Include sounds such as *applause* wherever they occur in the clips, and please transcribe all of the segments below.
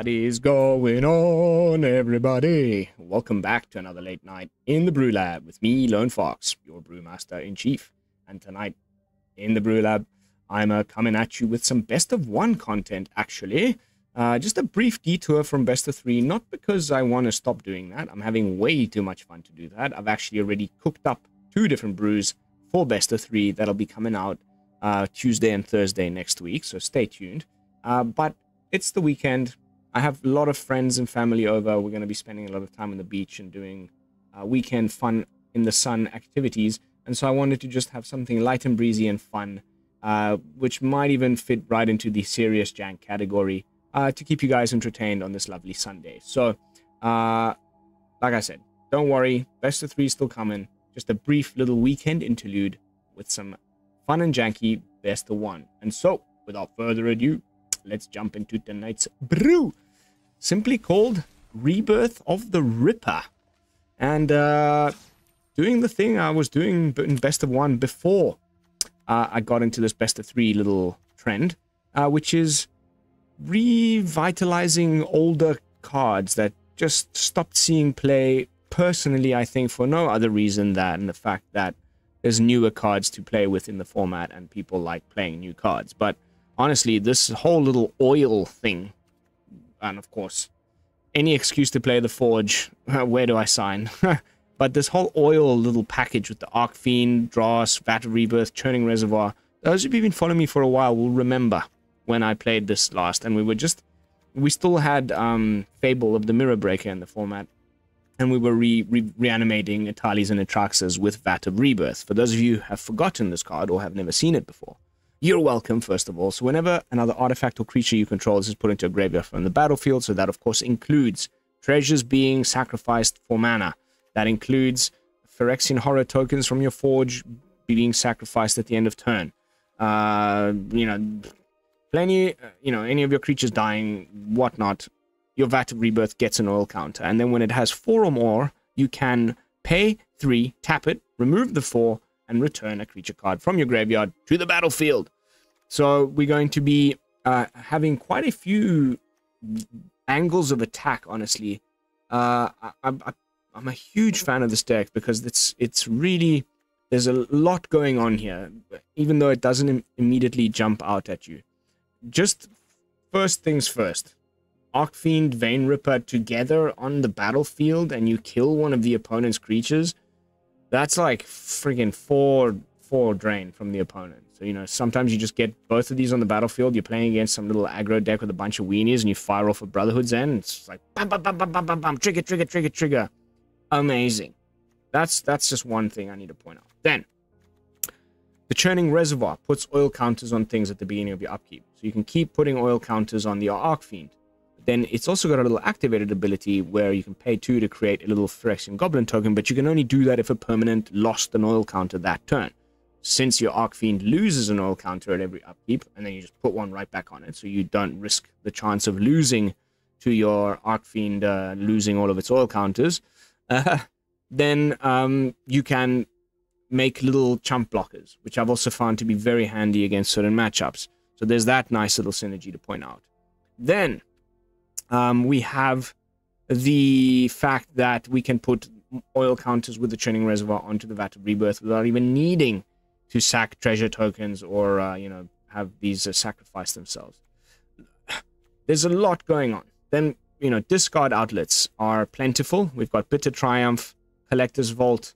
What is going on, everybody? Welcome back to another late night in the Brew Lab with me, Lone Fox, your brewmaster in chief. And tonight in the Brew Lab, I'm uh, coming at you with some best of one content, actually. Uh, just a brief detour from best of three, not because I want to stop doing that. I'm having way too much fun to do that. I've actually already cooked up two different brews for best of three that'll be coming out uh, Tuesday and Thursday next week, so stay tuned. Uh, but it's the weekend. I have a lot of friends and family over. We're going to be spending a lot of time on the beach and doing uh, weekend fun in the sun activities. And so I wanted to just have something light and breezy and fun, uh, which might even fit right into the serious jank category uh, to keep you guys entertained on this lovely Sunday. So, uh, like I said, don't worry, best of three still coming. Just a brief little weekend interlude with some fun and janky best of one. And so, without further ado, let's jump into tonight's brew. Simply called Rebirth of the Ripper. And uh, doing the thing I was doing in Best of One before uh, I got into this Best of Three little trend, uh, which is revitalizing older cards that just stopped seeing play personally, I think, for no other reason than the fact that there's newer cards to play with in the format and people like playing new cards. But honestly, this whole little oil thing, and of course, any excuse to play the Forge, *laughs* where do I sign? *laughs* but this whole oil little package with the Archfiend, Dross, Vat of Rebirth, Churning Reservoir, those of you who've been following me for a while will remember when I played this last, and we were just, we still had um, Fable of the Mirror Breaker in the format, and we were re, re reanimating Etali's and Atraxas with Vat of Rebirth. For those of you who have forgotten this card or have never seen it before, you're welcome, first of all. So whenever another artifact or creature you control is put into a graveyard from the battlefield, so that of course includes treasures being sacrificed for mana. That includes Phyrexian Horror tokens from your forge being sacrificed at the end of turn. Uh, you know, plenty, uh, you know, any of your creatures dying, whatnot, your Vat Rebirth gets an oil counter. And then when it has four or more, you can pay three, tap it, remove the four, and return a creature card from your graveyard to the battlefield. So we're going to be uh, having quite a few angles of attack, honestly. Uh, I, I, I'm a huge fan of this deck because it's it's really there's a lot going on here, even though it doesn't Im immediately jump out at you. Just first things first. Archfiend, Vein Ripper together on the battlefield and you kill one of the opponent's creatures that's like friggin' four four drain from the opponent. So, you know, sometimes you just get both of these on the battlefield. You're playing against some little aggro deck with a bunch of weenies and you fire off a Brotherhood's End. It's like bam, bam, bam, bam, bam, bam, bam, trigger, trigger, trigger, trigger. Amazing. That's that's just one thing I need to point out. Then, the churning reservoir puts oil counters on things at the beginning of your upkeep. So you can keep putting oil counters on the Archfiend. Then it's also got a little activated ability where you can pay two to create a little Phyrexian Goblin token, but you can only do that if a permanent lost an oil counter that turn. Since your Archfiend loses an oil counter at every upkeep, and then you just put one right back on it, so you don't risk the chance of losing to your Archfiend uh, losing all of its oil counters, *laughs* uh, then um, you can make little chump blockers, which I've also found to be very handy against certain matchups. So there's that nice little synergy to point out. Then um, we have the fact that we can put oil counters with the churning reservoir onto the vat of rebirth without even needing to sack treasure tokens or uh, you know have these uh, sacrifice themselves. There's a lot going on. Then you know discard outlets are plentiful. We've got Bitter Triumph, Collector's Vault,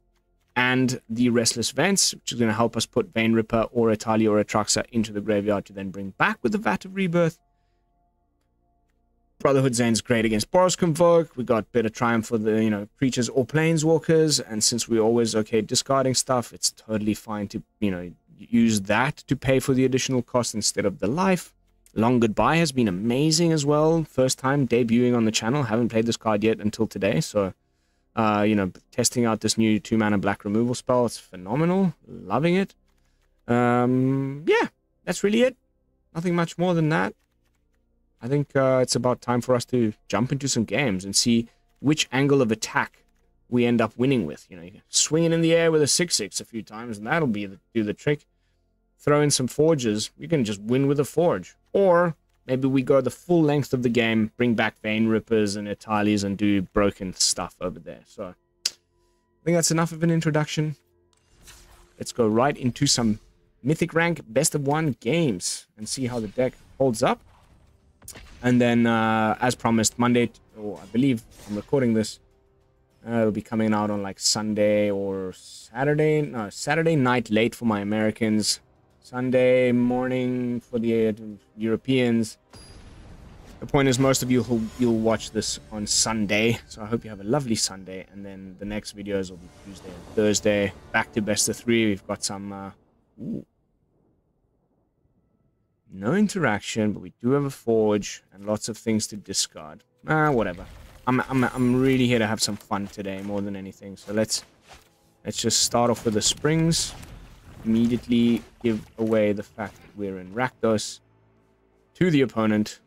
and the Restless Vents, which is going to help us put Vein Ripper or Etali or Atraxa into the graveyard to then bring back with the Vat of Rebirth. Brotherhood's End's great against Boros Convoke. We got Bitter Triumph for the, you know, creatures or planeswalkers. And since we're always okay discarding stuff, it's totally fine to, you know, use that to pay for the additional cost instead of the life. Long Goodbye has been amazing as well. First time debuting on the channel. Haven't played this card yet until today. So, uh, you know, testing out this new two mana black removal spell. It's phenomenal. Loving it. Um, yeah, that's really it. Nothing much more than that. I think uh, it's about time for us to jump into some games and see which angle of attack we end up winning with. You know, you swinging in the air with a 6-6 a few times, and that'll be the, do the trick. Throw in some forges, you can just win with a forge. Or maybe we go the full length of the game, bring back Vein Rippers and Etalis and do broken stuff over there. So I think that's enough of an introduction. Let's go right into some Mythic Rank Best of One games and see how the deck holds up. And then, uh, as promised, Monday, or I believe I'm recording this, uh, it'll be coming out on like Sunday or Saturday. No, Saturday night late for my Americans. Sunday morning for the uh, Europeans. The point is, most of you will you'll watch this on Sunday, so I hope you have a lovely Sunday. And then the next videos will be Tuesday and Thursday. Back to best of three. We've got some. Uh, no interaction, but we do have a forge and lots of things to discard. Ah, whatever. I'm I'm I'm really here to have some fun today more than anything. So let's let's just start off with the springs immediately give away the fact that we're in Rakdos to the opponent,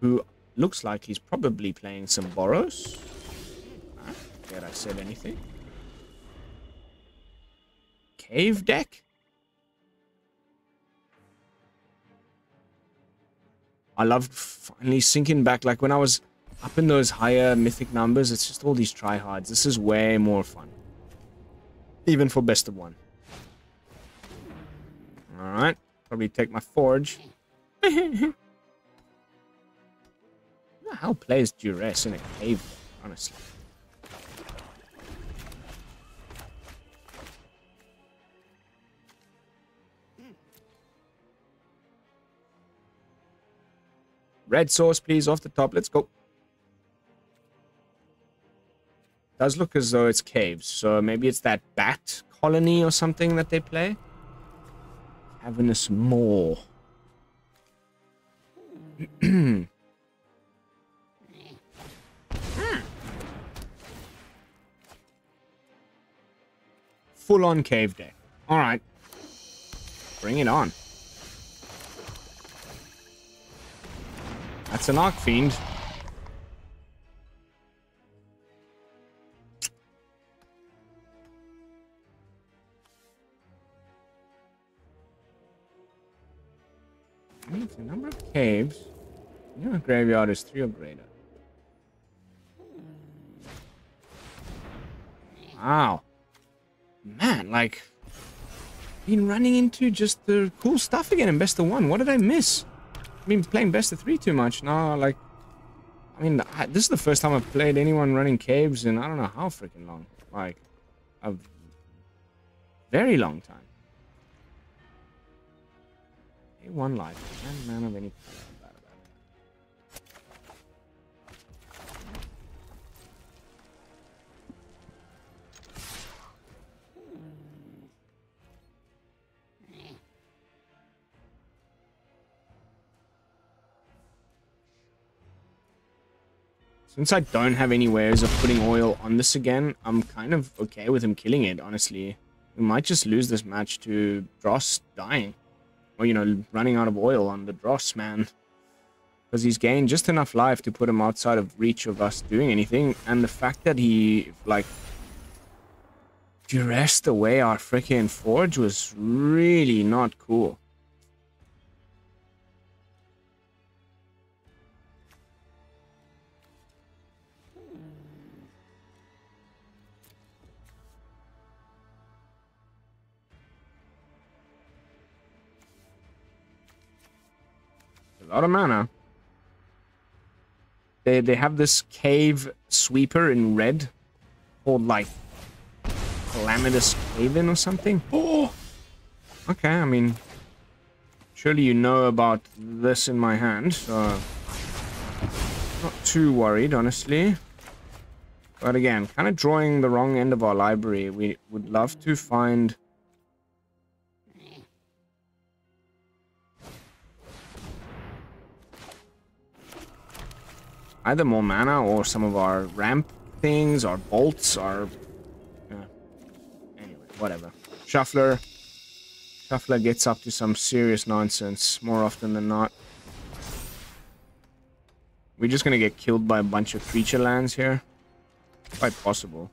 who looks like he's probably playing some Boros. Ah, I said anything. Cave deck? I loved finally sinking back. Like when I was up in those higher mythic numbers, it's just all these tryhards. This is way more fun. Even for best of one. Alright. Probably take my forge. *laughs* Hell plays Duress in a cave, honestly? Red source, please, off the top. Let's go. Does look as though it's caves, so maybe it's that bat colony or something that they play. Cavernous Maw. *clears throat* Full on cave day. Alright. Bring it on. That's an Archfiend. The number of caves. Your graveyard is three or greater. Wow. Man, like, been running into just the cool stuff again in best of one. What did I miss? Been playing best of three too much. No, like, I mean, I, this is the first time I've played anyone running caves in I don't know how freaking long. Like, a very long time. one life, man of any Since I don't have any ways of putting oil on this again, I'm kind of okay with him killing it, honestly. We might just lose this match to Dross dying or, you know, running out of oil on the Dross, man. Because he's gained just enough life to put him outside of reach of us doing anything. And the fact that he, like, duressed away our freaking forge was really not cool. A lot of mana. They, they have this cave sweeper in red called like Calamitous Cave-in or something. Oh! Okay, I mean, surely you know about this in my hand, so not too worried, honestly. But again, kind of drawing the wrong end of our library. We would love to find either more mana or some of our ramp things, our bolts, our... Uh, anyway, whatever. Shuffler. Shuffler gets up to some serious nonsense more often than not. We're just gonna get killed by a bunch of creature lands here. Quite possible.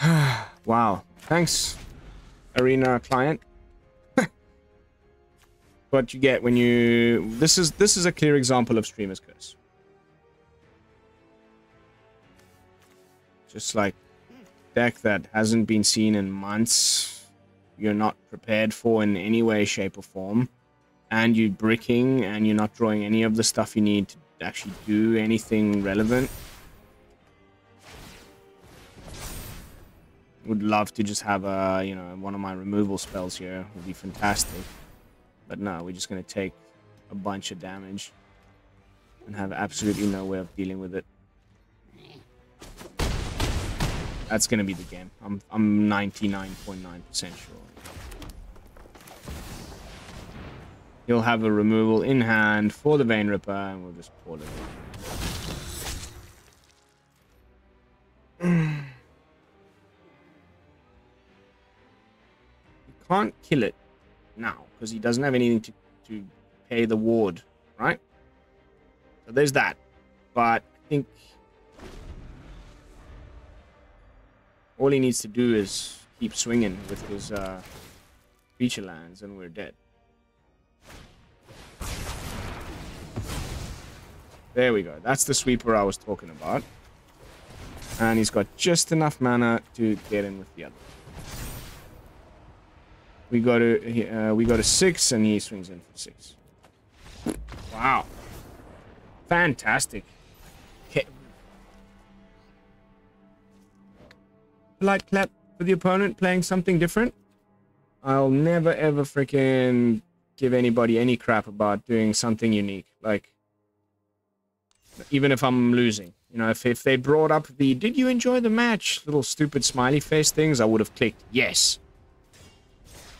*sighs* Wow. Thanks, Arena client. *laughs* what you get when you this is this is a clear example of streamer's curse. Just like deck that hasn't been seen in months, you're not prepared for in any way, shape, or form, and you're bricking and you're not drawing any of the stuff you need to actually do anything relevant. Would love to just have a, you know, one of my removal spells here. Would be fantastic. But no, we're just going to take a bunch of damage and have absolutely no way of dealing with it. That's going to be the game. I'm I'm 99.9% sure. He'll have a removal in hand for the Vein Ripper, and we'll just pull it *clears throat* can't kill it now because he doesn't have anything to, to pay the ward, right? So there's that. But I think all he needs to do is keep swinging with his uh, creature lands and we're dead. There we go. That's the sweeper I was talking about. And he's got just enough mana to get in with the other. We go to uh, we go to six, and he swings in for six. Wow, fantastic. Okay. Polite clap for the opponent playing something different. I'll never ever freaking give anybody any crap about doing something unique. Like, even if I'm losing. You know, if, if they brought up the, did you enjoy the match? Little stupid smiley face things, I would have clicked yes.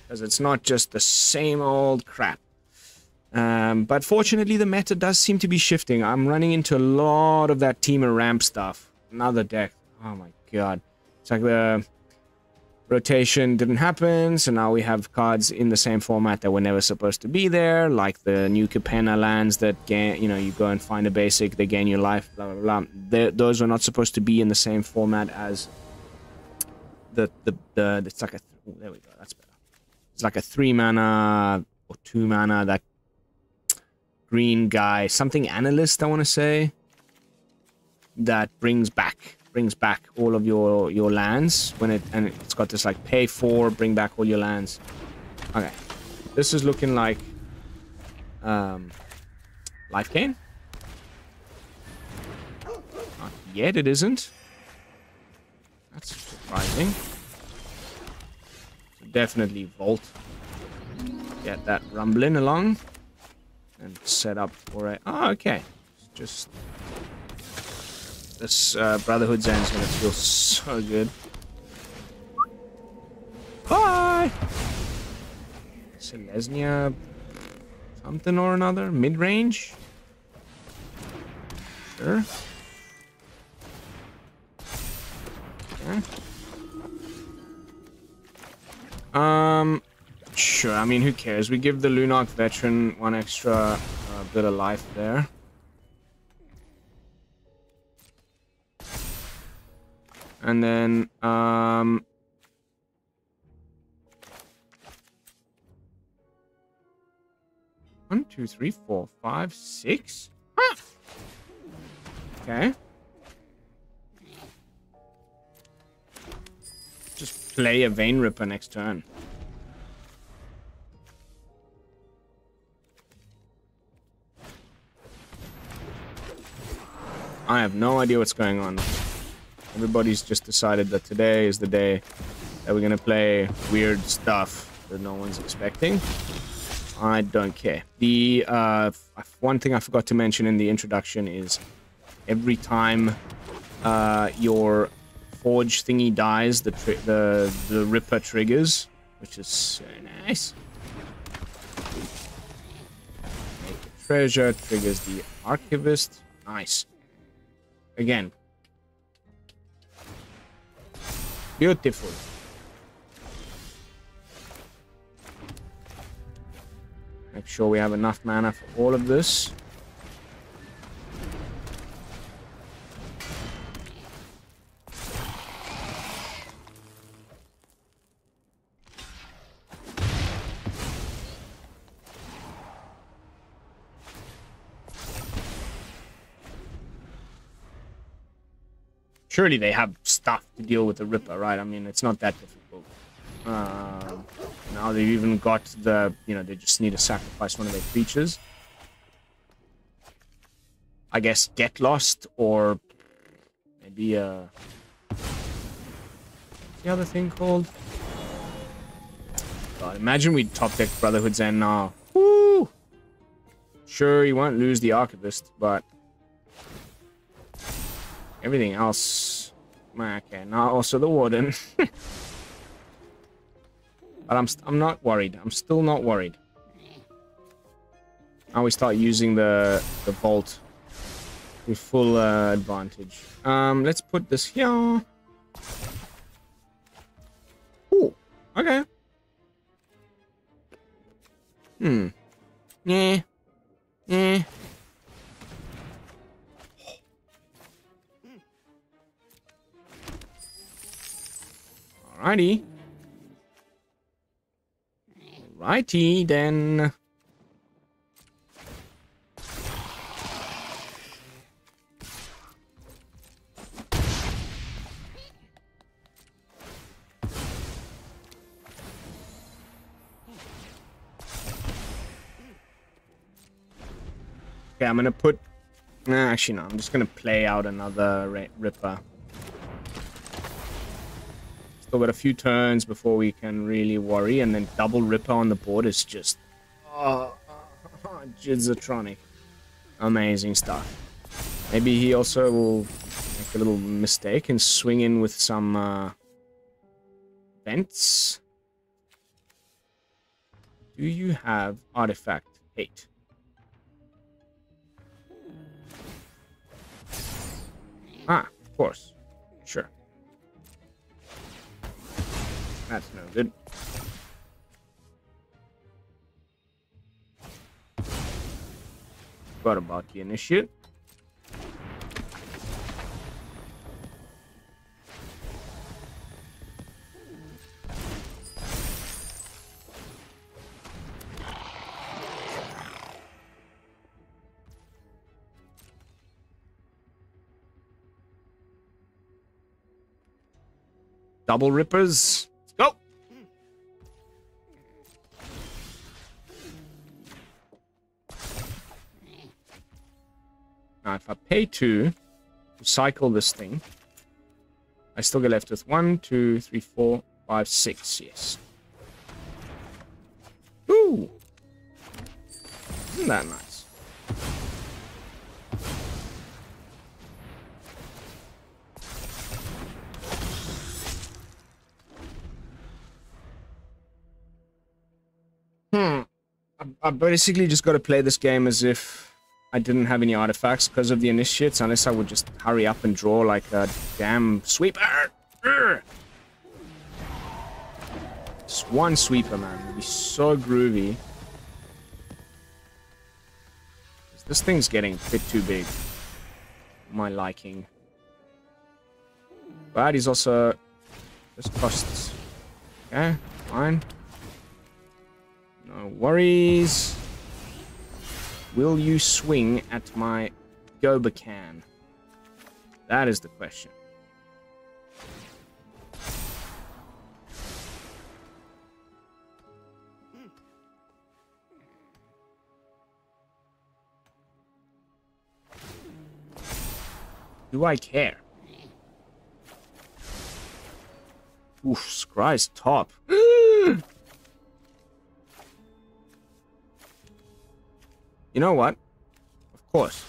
Because it's not just the same old crap. Um, but fortunately, the meta does seem to be shifting. I'm running into a lot of that Temur ramp stuff. Another deck. Oh my god. It's like the rotation didn't happen, so now we have cards in the same format that were never supposed to be there, like the new Capenna lands that gain, you know, you go and find a basic, they gain your life, blah blah blah. They're, those are not supposed to be in the same format as the the the. It's like a. There we go. That's better. It's like a three mana or two mana that green guy, something analyst, I want to say, that brings back brings back all of your your lands when it and it's got this like pay four, bring back all your lands. Okay, this is looking like um, life gain. Not yet, it isn't. That's surprising definitely vault. Get that rumbling along. And set up for a... Oh, okay. Just... This uh, Brotherhood's End is going to feel so good. Bye! Selesnya... Something or another? Mid-range? Sure. Okay. Um, sure. I mean, who cares? We give the Lunarch veteran one extra uh, bit of life there. And then, um... One, two, three, four, five, six? Huh. Okay. Play a Vein Ripper next turn. I have no idea what's going on. Everybody's just decided that today is the day that we're gonna play weird stuff that no one's expecting. I don't care. The uh, one thing I forgot to mention in the introduction is every time uh, your forge thingy dies, the the the Ripper triggers, which is so nice. Treasure triggers the Archivist. Nice. Again. Beautiful. Make sure we have enough mana for all of this. Surely they have stuff to deal with the Ripper, right? I mean, it's not that difficult. Um, now they've even got the, you know, they just need to sacrifice one of their creatures. I guess Get Lost or maybe uh the other thing called? God, imagine we top deck Brotherhood's End now. Woo! Sure, you won't lose the Archivist, but everything else. Okay, now also the Warden. *laughs* but I'm I'm not worried. I'm still not worried. Now we start using the the bolt with full uh, advantage. Um, let's put this here. Oh, okay. Hmm. Yeah. Yeah. Alrighty. Alrighty, then. Okay, I'm gonna put... Nah, actually, no. I'm just gonna play out another Ripper. Still got a few turns before we can really worry, and then double Ripper on the board is just... Oh, *laughs* Jidzatronic. Amazing stuff. Maybe he also will make a little mistake and swing in with some uh, vents. Do you have artifact 8? Ah, of course. Sure. That's no good. What about the initiate? Double rippers. Pay two to cycle this thing, I still get left with one, two, three, four, five, six. Yes. Ooh. Isn't that nice? Hmm. I, I basically just got to play this game as if I didn't have any artifacts because of the initiates, unless I would just hurry up and draw like a damn sweeper. Just one sweeper, man. Would be so groovy. This thing's getting a bit too big. My liking. But he's also... This costs... Okay, fine. No worries. Will you swing at my Gobekhan? That is the question. Do I care? Oof, Scry's top. *gasps* You know what? Of course.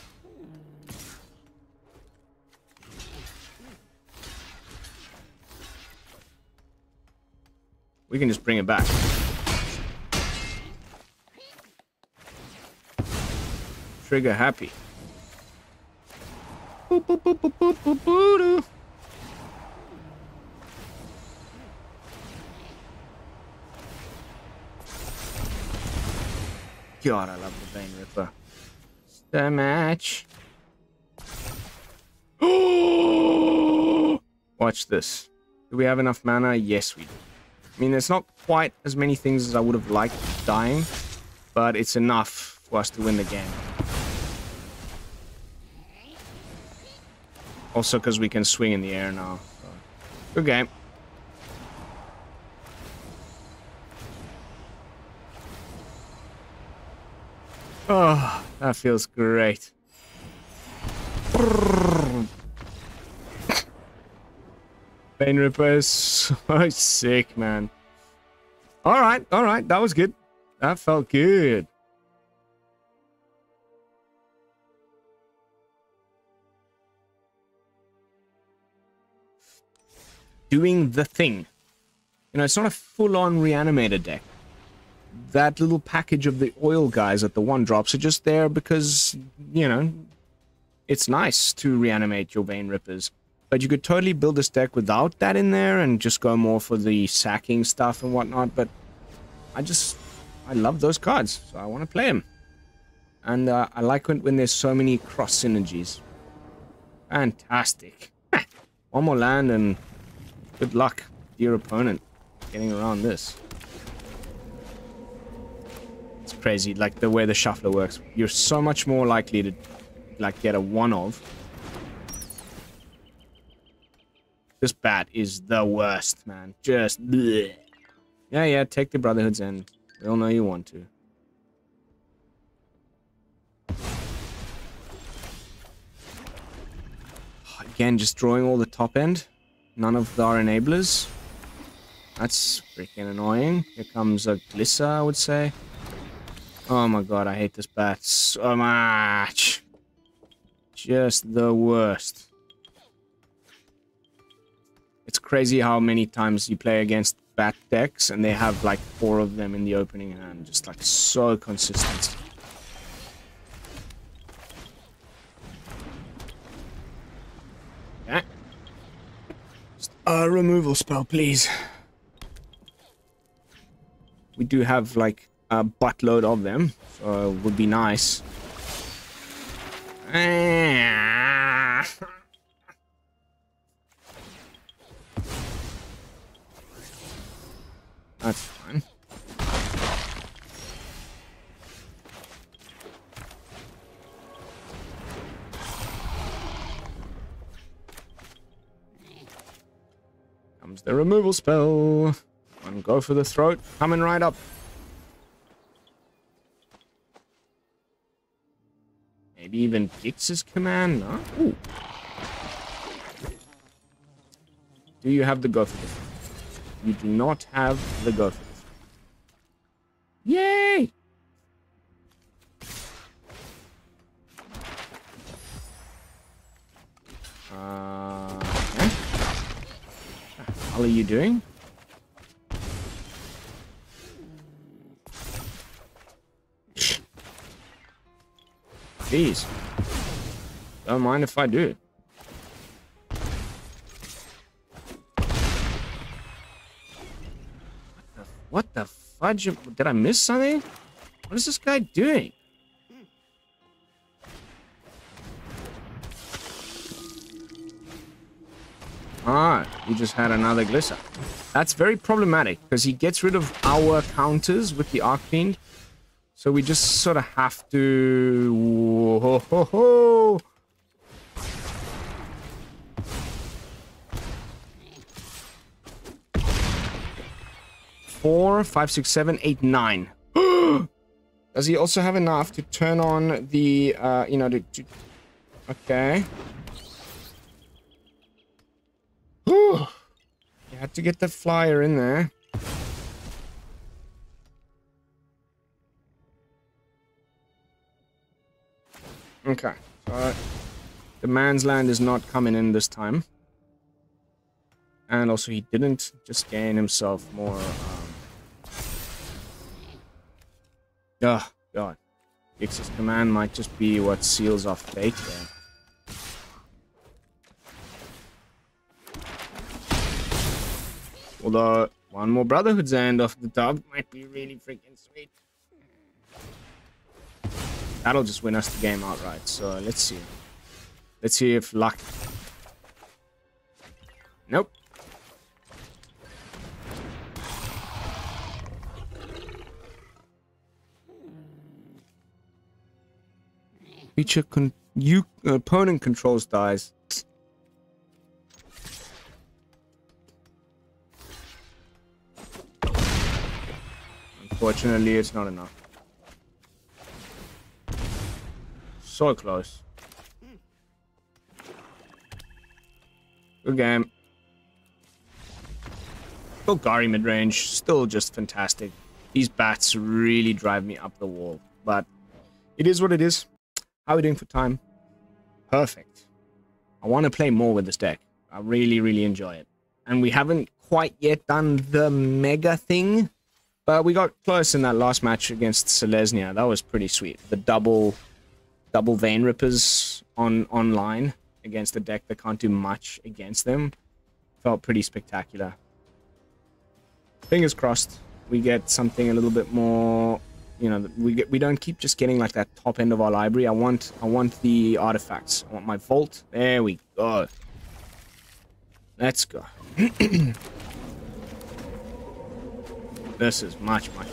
We can just bring it back. Trigger happy. Boop, boop, boop, God, I love the Vein Ripper. The match. *gasps* Watch this. Do we have enough mana? Yes, we do. I mean, there's not quite as many things as I would have liked dying, but it's enough for us to win the game. Also because we can swing in the air now. So. Good game. That feels great. Ripper is so sick, man. Alright, alright, that was good. That felt good. Doing the thing. You know, it's not a full-on reanimator deck that little package of the oil guys at the one drops are just there because, you know, it's nice to reanimate your Vein Rippers. But you could totally build this deck without that in there and just go more for the sacking stuff and whatnot. But I just, I love those cards, so I want to play them. And uh, I like when, when there's so many cross synergies. Fantastic. *laughs* One more land and good luck, dear opponent, getting around this crazy, like the way the shuffler works. You're so much more likely to like get a one of. This bat is the worst, man. Just bleh. Yeah, yeah, take the Brotherhood's end. We all know you want to. Again, just drawing all the top end. None of our enablers. That's freaking annoying. Here comes a Glissa, I would say. Oh my god, I hate this bat so much. Just the worst. It's crazy how many times you play against bat decks and they have like four of them in the opening hand. Just like so consistent. Yeah. Just a removal spell, please. We do have like a buttload of them, so would be nice. Ah. That's fine. Comes the removal spell. And go for the throat. Coming right up. Maybe even Gix's command? No? Ooh. Do you have the go for this? You do not have the go for this. Yay! Uh, okay. How are you doing? Jeez. Don't mind if I do. What the, fudge? Did I miss something? What is this guy doing? Ah, he just had another Glissa. That's very problematic because he gets rid of our counters with the Archfiend so we just sort of have to... Whoa, ho, ho. Four, five, six, seven, eight, nine. *gasps* Does he also have enough to turn on the, uh, you know, the... To... Okay. you had to get the flyer in there. Okay. So the man's land is not coming in this time. And also he didn't just gain himself more... Um... Oh, God. Gix's command might just be what seals off fate there. Although, one more Brotherhood's end off the top might be really freaking sweet. That'll just win us the game outright. So let's see. Let's see if luck. Nope. Creature con you uh, opponent controls dies. Unfortunately, it's not enough. So close. Good game. Golgari mid-range, still just fantastic. These bats really drive me up the wall, but it is what it is. How are we doing for time? Perfect. I want to play more with this deck. I really, really enjoy it. And we haven't quite yet done the mega thing, but we got close in that last match against Selesnya. That was pretty sweet. The double double vein rippers on online against a deck that can't do much against them. Felt pretty spectacular. Fingers crossed we get something a little bit more you know we get we don't keep just getting like that top end of our library. I want i want the artifacts. I want my vault. There we go. Let's go. *clears throat* This is much much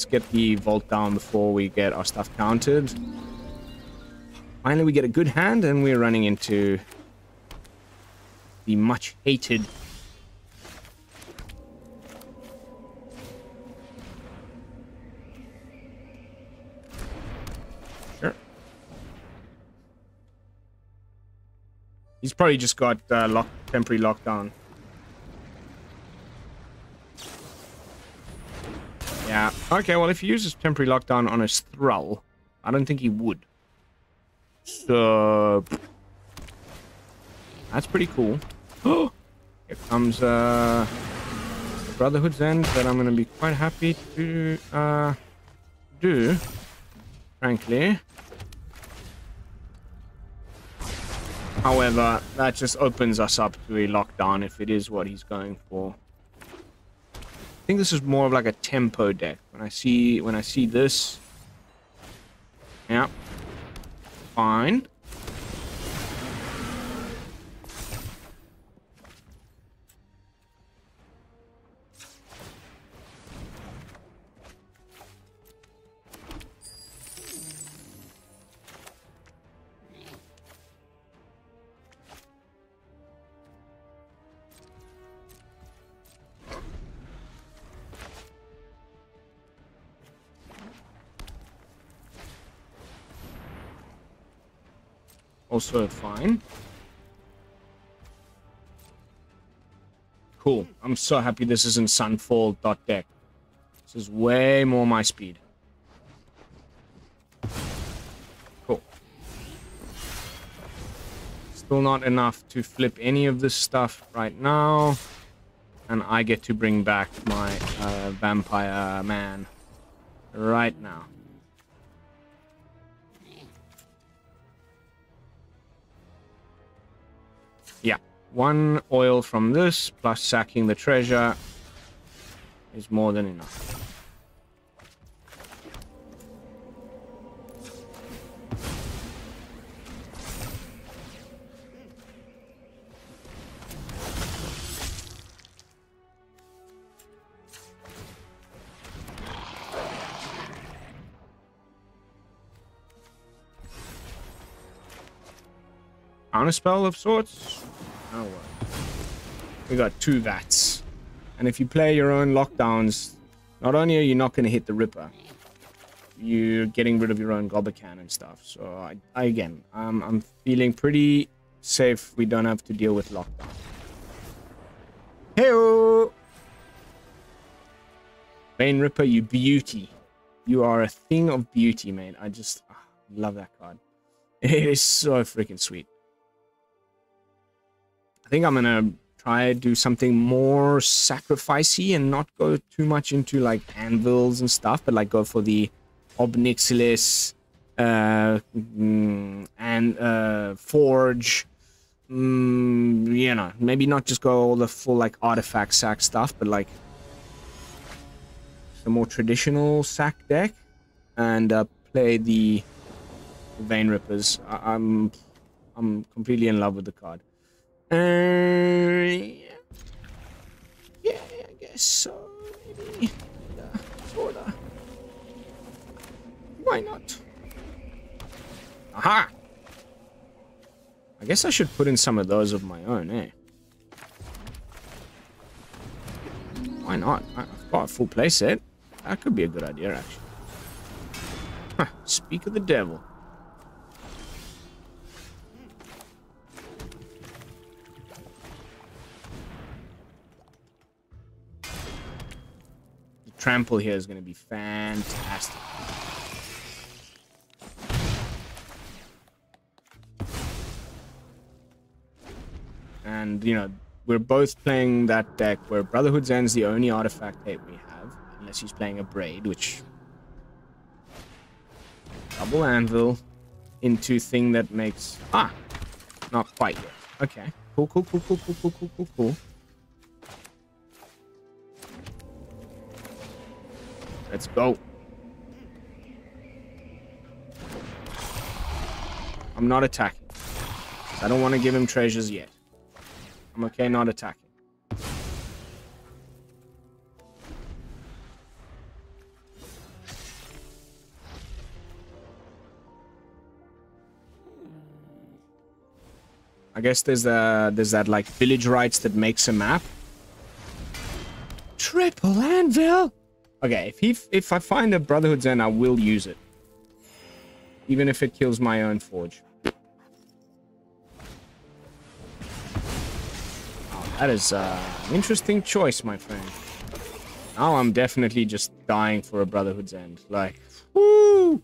let's get the vault down before we get our stuff counted finally we get a good hand and we're running into the much hated Sure. He's probably just got uh, lock temporary lockdown. Yeah. Okay, well, if he uses temporary lockdown on his Thrall, I don't think he would. So... That's pretty cool. *gasps* Here comes uh, Brotherhood's End that I'm going to be quite happy to uh, do, frankly. However, that just opens us up to a lockdown if it is what he's going for. I think this is more of like a tempo deck. When I see when I see this, yeah, fine. Also fine. Cool. I'm so happy this isn't sunfall.deck. This is way more my speed. Cool. Still not enough to flip any of this stuff right now. And I get to bring back my uh, vampire man right now. One oil from this, plus sacking the treasure, is more than enough. Spell of sorts? Oh well. We got two VATs. And if you play your own lockdowns, not only are you not going to hit the Ripper, you're getting rid of your own Gobekhan and stuff. So I, I again, I'm feeling pretty safe. We don't have to deal with lockdown. Heyo! Vein Ripper, you beauty. You are a thing of beauty, man. I just oh, love that card. *laughs* It is so freaking sweet. I think I'm gonna try do something more sacrificey and not go too much into like anvils and stuff, but like go for the Ob Nixilis uh, mm, and uh, Forge. Mm, you know, maybe not just go all the full like artifact sack stuff, but like the more traditional sack deck and uh, play the Vein Rippers. I I'm I'm completely in love with the card. Uh, yeah. I guess so. Maybe. Yeah, sorta. Why not? Aha! I guess I should put in some of those of my own, eh? Why not? I've got a full playset. That could be a good idea, actually. Huh, speak of the devil. Trample here is going to be fantastic. And, you know, we're both playing that deck where Brotherhood's End's the only artifact that we have, unless he's playing a Braid, which... Double Anvil into thing that makes... Ah! Not quite yet. Okay. Cool, cool, cool, cool, cool, cool, cool, cool, cool. Let's go. I'm not attacking. I don't want to give him treasures yet. I'm okay not attacking. I guess there's a there's that like village rights that makes a map. Triple anvil. Okay, if he if I find a Brotherhood's End, I will use it, even if it kills my own forge. That is uh, an interesting choice, my friend. Now I'm definitely just dying for a Brotherhood's End. Like, whoo!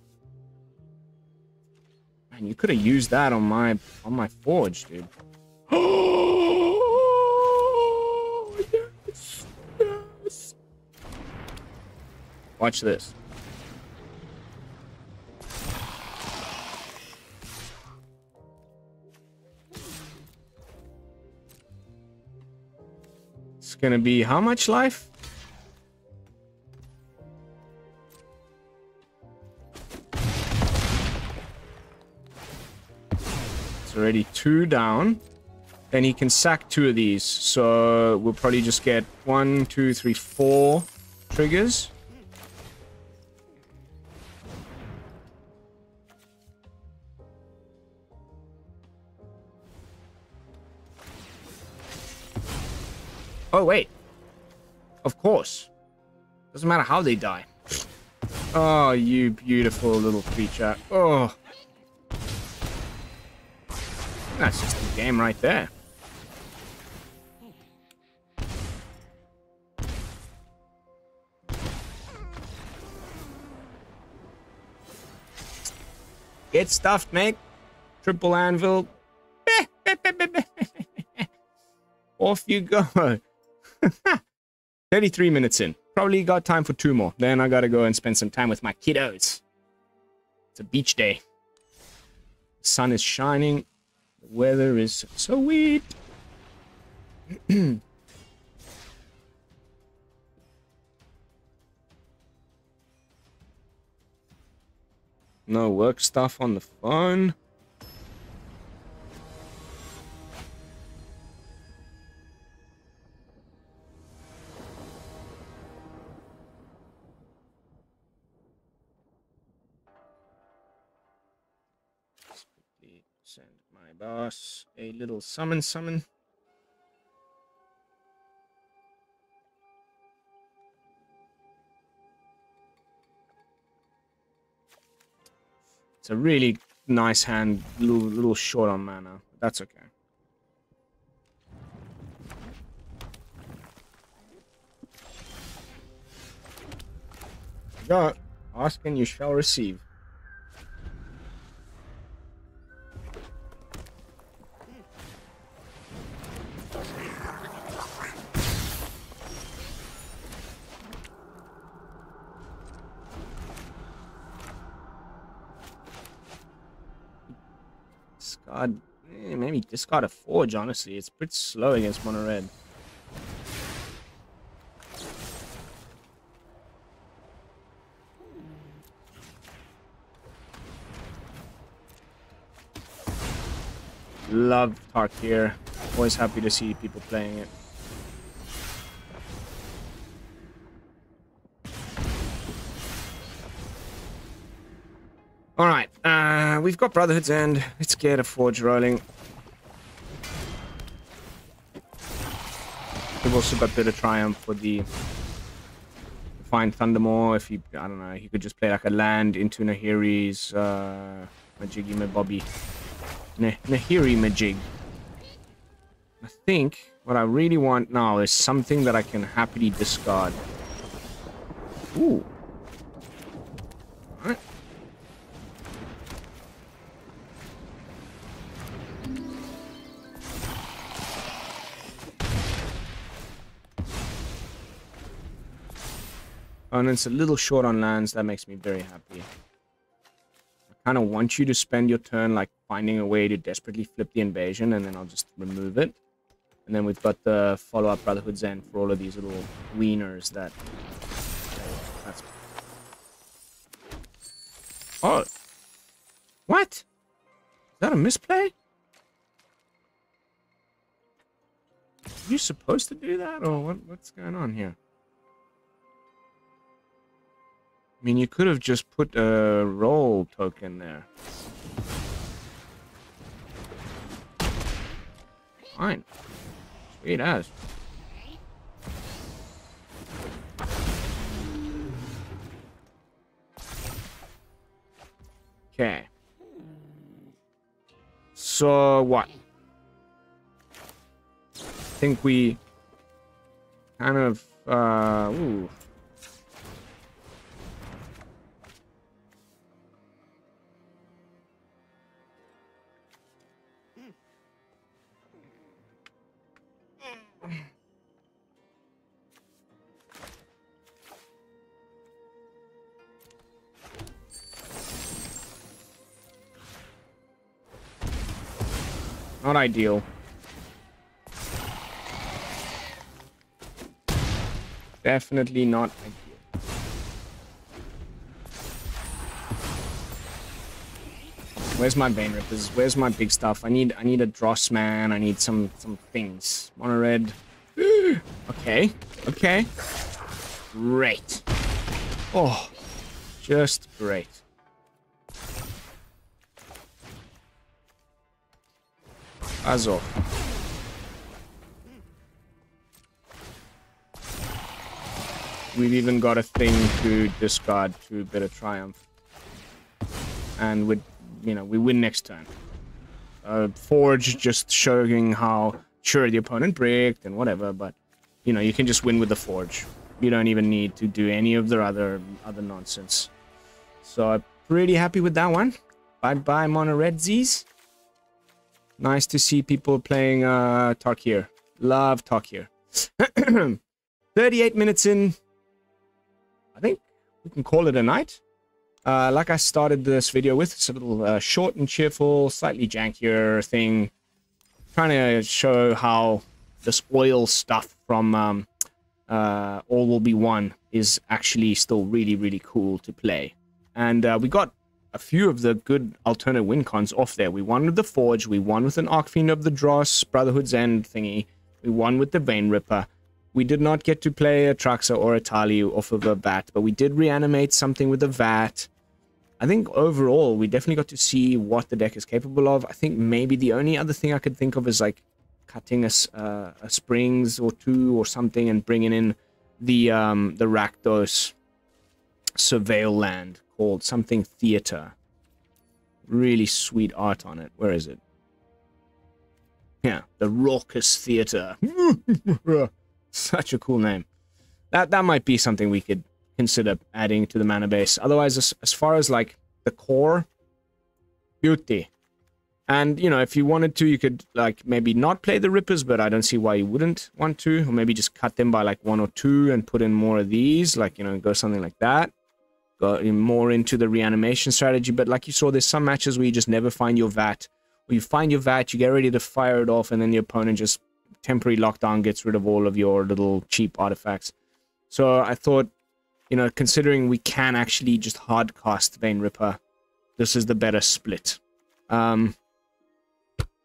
Man, you could have used that on my on my forge, dude. *gasps* Oh, yes, yes. Watch this. It's gonna be how much life? It's already two down. Then he can sack two of these. So we'll probably just get one, two, three, four triggers. Oh, wait. Of course. Doesn't matter how they die. Oh, you beautiful little creature. Oh. That's just the game right there. Get stuffed, mate. Triple anvil. *laughs* Off you go. *laughs* 33 minutes in. Probably got time for two more. Then I gotta go and spend some time with my kiddos. It's a beach day. The sun is shining. The weather is so sweet. *clears throat* no work stuff on the phone. Boss a little summon summon. It's a really nice hand, little, little short on mana. That's okay. Got ask and you shall receive. Discard a Forge, honestly. It's pretty slow against mono red. Love Tarkir. Always happy to see people playing it. All right, uh, we've got Brotherhood's End. Let's get a Forge rolling. Also got Bitter Triumph for the find Thundermaw if he, I don't know, he could just play like a land into Nahiri's uh, Majiggy Mabobby. Nahiri Majig. I think what I really want now is something that I can happily discard. Ooh. And it's a little short on lands. That makes me very happy. I kind of want you to spend your turn like finding a way to desperately flip the invasion, and then I'll just remove it. And then we've got the follow-up Brotherhood's End for all of these little wieners that... That's... Oh! What? Is that a misplay? Are you supposed to do that, or what, what's going on here? Mean, you could have just put a role token there. Fine. Sweet as. Okay. So what? I think we kind of uh ooh. Not ideal. Definitely not ideal. Where's my Vein Rippers? Where's my big stuff? I need I need a Dross man. I need some some things. Mono red. *gasps* okay. Okay. Great. Oh. Just great. Also. We've even got a thing to discard to Bitter Triumph. And with, you know, we win next turn. Uh, Forge just showing how, sure, the opponent bricked and whatever, but, you know, you can just win with the Forge. You don't even need to do any of the other other nonsense. So I'm pretty happy with that one. Bye-bye, Mono Redsies. Nice to see people playing uh, Tarkir. Love Tarkir. *clears throat* 38 minutes in. I think we can call it a night. Uh, like I started this video with, it's a little uh, short and cheerful, slightly jankier thing. Trying to show how this oil stuff from um, uh, All Will Be One is actually still really, really cool to play. And uh, we got a few of the good alternate win cons off there. We won with the Forge, we won with an Archfiend of the Dross, Brotherhood's End thingy, we won with the Vein Ripper. We did not get to play Atraxa or Etali off of a VAT, but we did reanimate something with a VAT. I think overall, we definitely got to see what the deck is capable of. I think maybe the only other thing I could think of is like cutting a, uh, a Springs or two or something and bringing in the um, the Rakdos Surveil land called something theater. Really sweet art on it. Where is it? Yeah, the Raucous Theater. *laughs* Such a cool name. That that might be something we could consider adding to the mana base. Otherwise, as, as far as like the core, beauty. And, you know, if you wanted to, you could, like, maybe not play the Rippers, but I don't see why you wouldn't want to. Or maybe just cut them by, like, one or two and put in more of these. Like, you know, go something like that got more into the reanimation strategy. But like you saw, there's some matches where you just never find your VAT. Where you find your VAT, you get ready to fire it off, and then the opponent just temporary lockdown gets rid of all of your little cheap artifacts. So I thought, you know, considering we can actually just hard cast Vein Ripper, this is the better split. Um,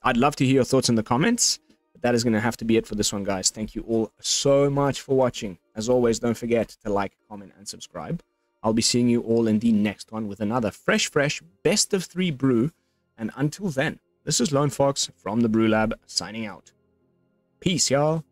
I'd love to hear your thoughts in the comments. But that is going to have to be it for this one, guys. Thank you all so much for watching. As always, don't forget to like, comment, and subscribe. I'll be seeing you all in the next one with another fresh, fresh best of three brew. And until then, this is Lone Fox from the Brew Lab signing out. Peace, y'all.